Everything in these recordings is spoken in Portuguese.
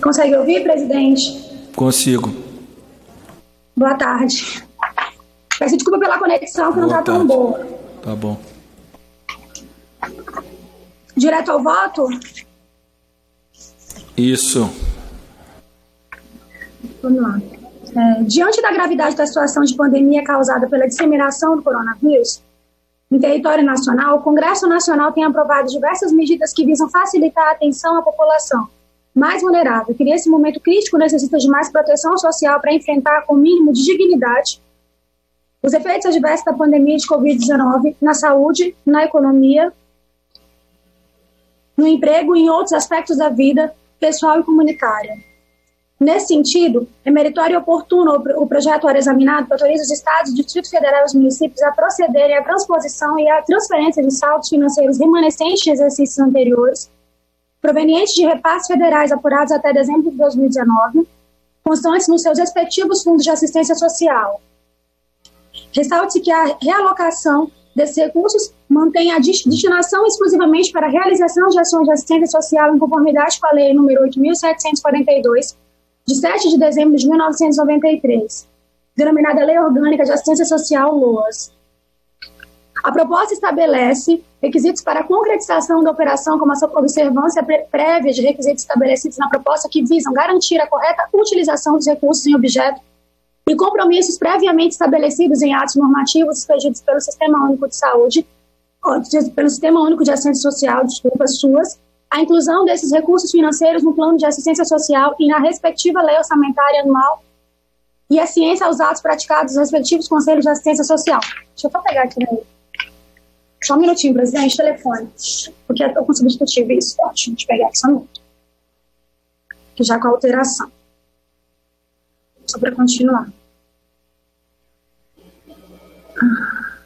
Consegue ouvir, presidente? Consigo. Boa tarde. Peço desculpa pela conexão que boa não está tão boa. Tá bom. Direto ao voto? Isso. Vamos lá. É, diante da gravidade da situação de pandemia causada pela disseminação do coronavírus, em território nacional, o Congresso Nacional tem aprovado diversas medidas que visam facilitar a atenção à população mais vulnerável, que nesse momento crítico necessita de mais proteção social para enfrentar com o mínimo de dignidade os efeitos adversos da pandemia de Covid-19 na saúde, na economia, no emprego e em outros aspectos da vida pessoal e comunitária. Nesse sentido, é meritório e oportuno o projeto ora examinado que autoriza os estados, Distrito Federal e os municípios a procederem à transposição e à transferência de saldos financeiros remanescentes de exercícios anteriores, provenientes de repasses federais apurados até dezembro de 2019, constantes nos seus respectivos fundos de assistência social. Ressalte que a realocação desses recursos mantém a destinação exclusivamente para a realização de ações de assistência social em conformidade com a Lei nº 8.742, de 7 de dezembro de 1993, denominada Lei Orgânica de Assistência Social, LOAS. A proposta estabelece requisitos para a concretização da operação, como a observância prévia de requisitos estabelecidos na proposta que visam garantir a correta utilização dos recursos em objeto e compromissos previamente estabelecidos em atos normativos expedidos pelo Sistema Único de Saúde, pelo Sistema Único de Assistência Social, desculpa, SUAS, a inclusão desses recursos financeiros no plano de assistência social e na respectiva lei orçamentária anual e a ciência aos atos praticados nos respectivos conselhos de assistência social. Deixa eu só pegar aqui, né? Só um minutinho, presidente, telefone. Porque eu com substitutivo isso. Ótimo, deixa eu pegar aqui só um minuto. Que já com a alteração. Só para continuar. Ah.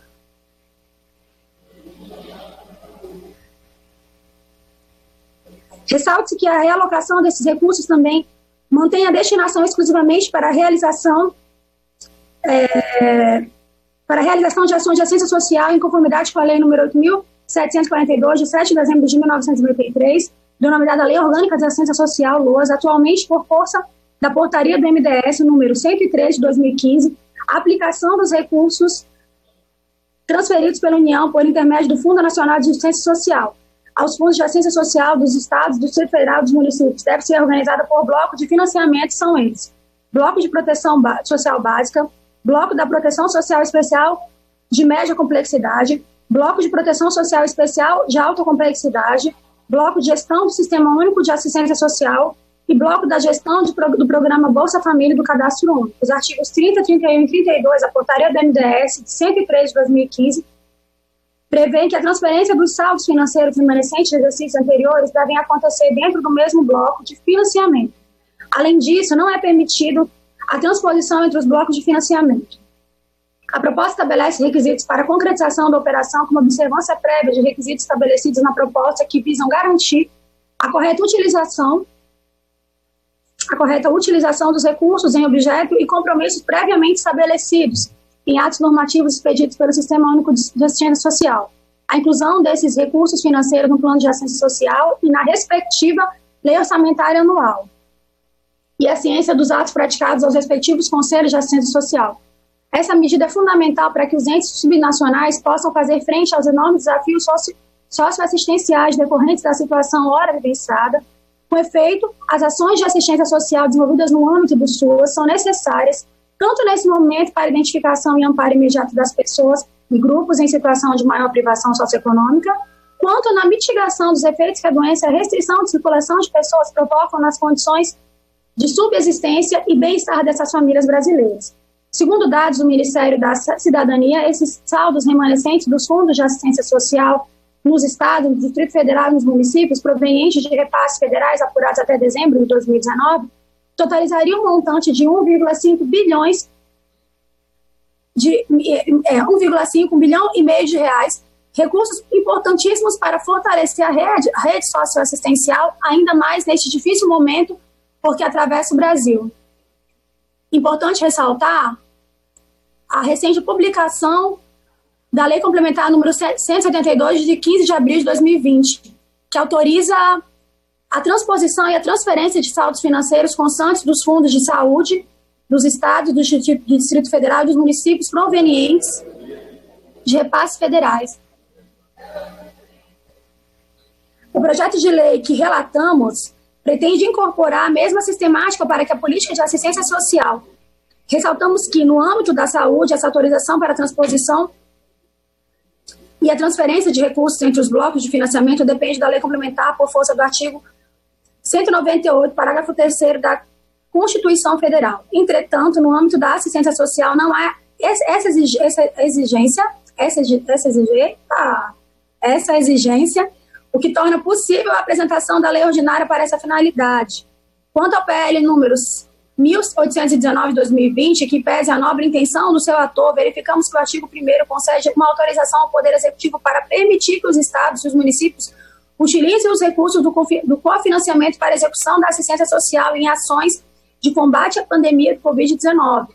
Ressalte que a realocação desses recursos também mantém a destinação exclusivamente para a realização é, para a realização de ações de assistência social em conformidade com a Lei nº 8.742, de 7 de dezembro de 1993, denominada Lei Orgânica de Assistência Social, LOAS, atualmente por força da portaria do MDS número 103 de 2015, a aplicação dos recursos transferidos pela União por intermédio do Fundo Nacional de Assistência Social, aos fundos de assistência social dos estados, do Distrito Federal dos municípios deve ser organizada por bloco de financiamento, são eles. Bloco de proteção social básica, bloco da proteção social especial de média complexidade, bloco de proteção social especial de alta complexidade, bloco de gestão do Sistema Único de Assistência Social e bloco da gestão do programa Bolsa Família do Cadastro Único. Os artigos 30, 31 e 32 da portaria do MDS de 103 de 2015 prevê que a transferência dos saldos financeiros remanescentes de exercícios anteriores devem acontecer dentro do mesmo bloco de financiamento. Além disso, não é permitido a transposição entre os blocos de financiamento. A proposta estabelece requisitos para a concretização da operação como observância prévia de requisitos estabelecidos na proposta que visam garantir a correta utilização a correta utilização dos recursos em objeto e compromissos previamente estabelecidos, em atos normativos expedidos pelo Sistema Único de Assistência Social. A inclusão desses recursos financeiros no plano de assistência social e na respectiva lei orçamentária anual. E a ciência dos atos praticados aos respectivos conselhos de assistência social. Essa medida é fundamental para que os entes subnacionais possam fazer frente aos enormes desafios socioassistenciais decorrentes da situação ora vivenciada. Com efeito, as ações de assistência social desenvolvidas no âmbito do SUAS são necessárias tanto nesse momento para identificação e amparo imediato das pessoas e grupos em situação de maior privação socioeconômica, quanto na mitigação dos efeitos que a doença e a restrição de circulação de pessoas provocam nas condições de subsistência e bem-estar dessas famílias brasileiras. Segundo dados do Ministério da Cidadania, esses saldos remanescentes dos fundos de assistência social nos estados, no Distrito Federal e nos municípios, provenientes de repasses federais apurados até dezembro de 2019, totalizaria um montante de 1,5 bilhões de é, 1,5 bilhão e meio de reais, recursos importantíssimos para fortalecer a rede, a rede socioassistencial, ainda mais neste difícil momento, porque atravessa o Brasil. Importante ressaltar a recente publicação da Lei Complementar número 172, de 15 de abril de 2020, que autoriza a transposição e a transferência de saldos financeiros constantes dos fundos de saúde dos estados, do Distrito Federal e dos municípios provenientes de repasses federais. O projeto de lei que relatamos pretende incorporar a mesma sistemática para que a política de assistência social. Ressaltamos que, no âmbito da saúde, essa autorização para a transposição e a transferência de recursos entre os blocos de financiamento depende da lei complementar por força do artigo 198, parágrafo 3 da Constituição Federal. Entretanto, no âmbito da assistência social, não há essa exigência, essa, exigência, essa exigência, o que torna possível a apresentação da lei ordinária para essa finalidade. Quanto ao PL números 1819 de 2020, que pese a nobre intenção do seu ator, verificamos que o artigo 1 concede uma autorização ao Poder Executivo para permitir que os estados e os municípios utilizem os recursos do, do cofinanciamento para execução da assistência social em ações de combate à pandemia do Covid-19.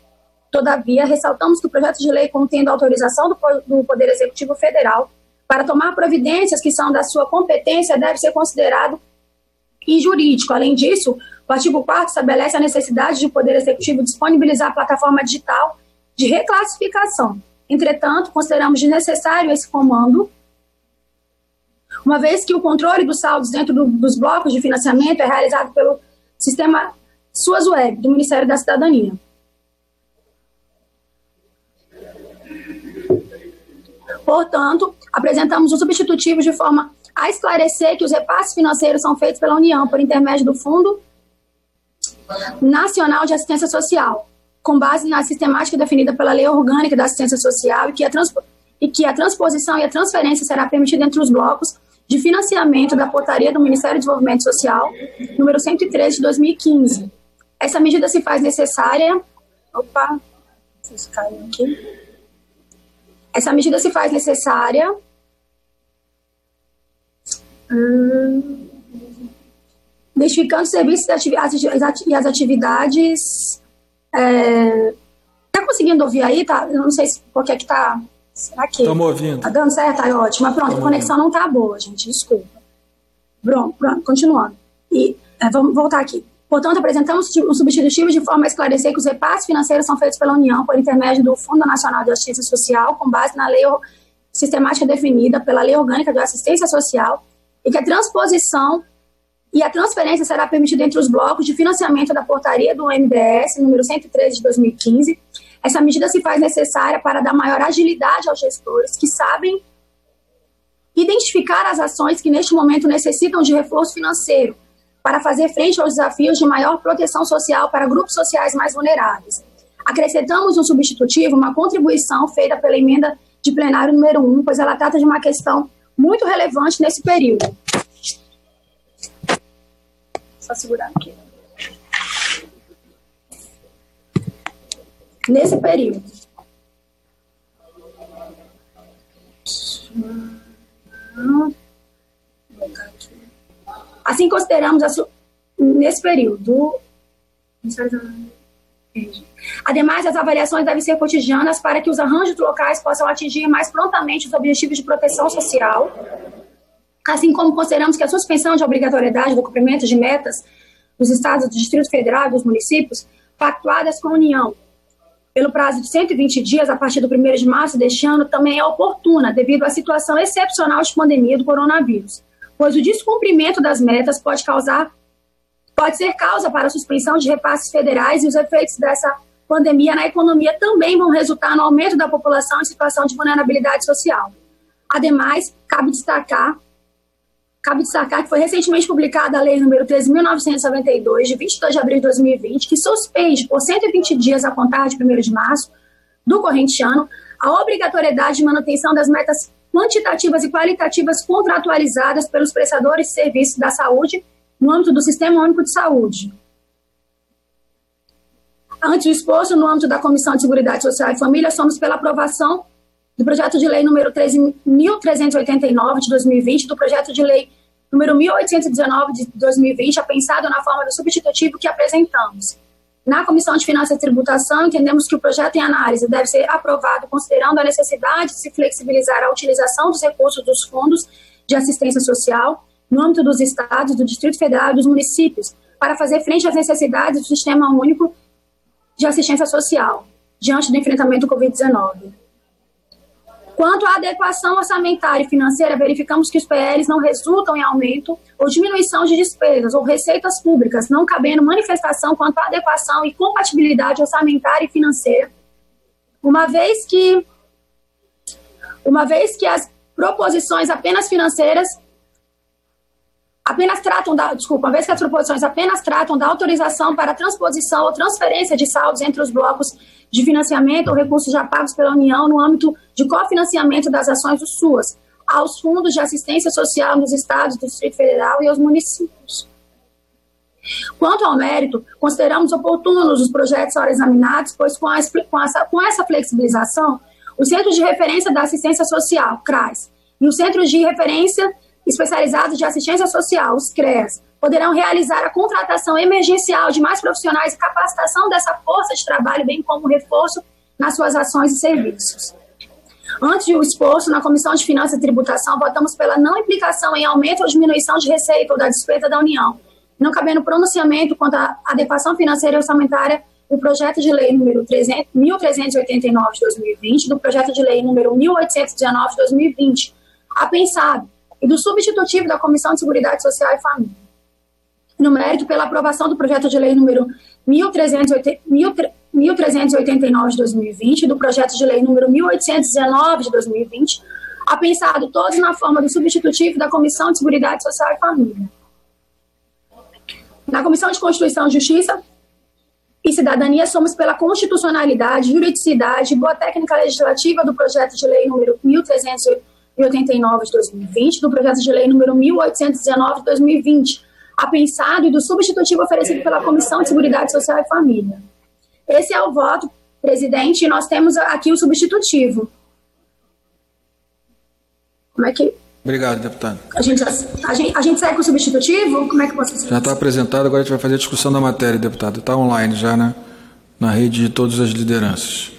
Todavia, ressaltamos que o projeto de lei contendo autorização do, do Poder Executivo Federal para tomar providências que são da sua competência deve ser considerado injurídico. Além disso, o artigo 4 estabelece a necessidade de o Poder Executivo disponibilizar a plataforma digital de reclassificação. Entretanto, consideramos desnecessário esse comando, uma vez que o controle dos saldos dentro do, dos blocos de financiamento é realizado pelo sistema suas web do Ministério da Cidadania. Portanto, apresentamos um substitutivo de forma a esclarecer que os repasses financeiros são feitos pela União por intermédio do Fundo Nacional de Assistência Social, com base na sistemática definida pela Lei Orgânica da Assistência Social e que a, e que a transposição e a transferência será permitida entre os blocos de financiamento da portaria do Ministério do Desenvolvimento Social, número 103 de 2015, essa medida se faz necessária. Opa, vocês caem aqui. Essa medida se faz necessária. Hum, identificando os serviços e as atividades. É, tá conseguindo ouvir aí? Tá? Eu não sei se, porque é que tá. Será que. Estamos ouvindo. Tá dando certo? Tá ótimo. Pronto, Tamo a conexão ouvindo. não tá boa, gente. Desculpa. Pronto, pronto continuando. E é, vamos voltar aqui. Portanto, apresentamos um substitutivo de forma a esclarecer que os repasses financeiros são feitos pela União por intermédio do Fundo Nacional de Assistência Social, com base na lei sistemática definida pela Lei Orgânica de Assistência Social, e que a transposição e a transferência será permitida entre os blocos de financiamento da portaria do MDS, número 113 de 2015. Essa medida se faz necessária para dar maior agilidade aos gestores que sabem identificar as ações que neste momento necessitam de reforço financeiro, para fazer frente aos desafios de maior proteção social para grupos sociais mais vulneráveis. Acrescentamos no substitutivo uma contribuição feita pela emenda de plenário número 1, pois ela trata de uma questão muito relevante nesse período. Só segurar aqui. Nesse período. Assim consideramos nesse período. Ademais, as avaliações devem ser cotidianas para que os arranjos locais possam atingir mais prontamente os objetivos de proteção social, assim como consideramos que a suspensão de obrigatoriedade do cumprimento de metas dos estados, do Distrito Federal e dos municípios, pactuadas com a União, pelo prazo de 120 dias a partir do 1 de março deste ano, também é oportuna, devido à situação excepcional de pandemia do coronavírus pois o descumprimento das metas pode causar pode ser causa para a suspensão de repasses federais e os efeitos dessa pandemia na economia também vão resultar no aumento da população em situação de vulnerabilidade social. Ademais, cabe destacar cabe destacar que foi recentemente publicada a Lei nº 13.992, de 22 de abril de 2020, que suspende por 120 dias a contar de 1 de março do corrente ano a obrigatoriedade de manutenção das metas quantitativas e qualitativas contratualizadas pelos prestadores de serviços da saúde no âmbito do Sistema Único de Saúde. Antes exposto, no âmbito da Comissão de Seguridade Social e Família, somos pela aprovação do projeto de lei número 13.389 de 2020, do projeto de lei número 1819 de 2020, apensado na forma do substitutivo que apresentamos. Na Comissão de Finanças e Tributação, entendemos que o projeto em análise deve ser aprovado considerando a necessidade de se flexibilizar a utilização dos recursos dos fundos de assistência social, no âmbito dos estados, do Distrito Federal e dos municípios, para fazer frente às necessidades do Sistema Único de Assistência Social, diante do enfrentamento do Covid-19. Quanto à adequação orçamentária e financeira, verificamos que os PLs não resultam em aumento ou diminuição de despesas ou receitas públicas, não cabendo manifestação quanto à adequação e compatibilidade orçamentária e financeira, uma vez que uma vez que as proposições apenas financeiras apenas tratam da, desculpa, uma vez que as proposições apenas tratam da autorização para transposição ou transferência de saldos entre os blocos de financiamento ou recursos já pagos pela União no âmbito de cofinanciamento das ações do SUAS, aos fundos de assistência social nos estados do Distrito Federal e aos municípios. Quanto ao mérito, consideramos oportunos os projetos ora examinados, pois com, a, com, essa, com essa flexibilização, o Centro de Referência da Assistência Social, CRAS, e o Centro de Referência especializados de assistência social, os CREAS, poderão realizar a contratação emergencial de mais profissionais e capacitação dessa força de trabalho, bem como reforço nas suas ações e serviços. Antes do esforço, na Comissão de Finanças e Tributação, votamos pela não implicação em aumento ou diminuição de receita ou da despesa da União, não cabendo pronunciamento quanto à adequação financeira e orçamentária do projeto de lei número 300, 1389 de 2020, do projeto de lei número 1819 de 2020, apensado e do substitutivo da Comissão de Seguridade Social e Família. No mérito, pela aprovação do projeto de lei número 1389 de 2020 e do projeto de lei número 1819 de 2020, apensado todos na forma do substitutivo da Comissão de Seguridade Social e Família. Na Comissão de Constituição Justiça e Cidadania, somos pela constitucionalidade, juridicidade e boa técnica legislativa do projeto de lei número 1389 1089 de 2020, do projeto de lei número 1819 de 2020, apensado e do substitutivo oferecido pela Comissão de Seguridade Social e Família. Esse é o voto, presidente, e nós temos aqui o substitutivo. Como é que. Obrigado, deputado. A gente, a, gente, a gente segue com o substitutivo? Como é que você Já está apresentado, agora a gente vai fazer a discussão da matéria, deputado. Está online já, né? Na rede de todas as lideranças.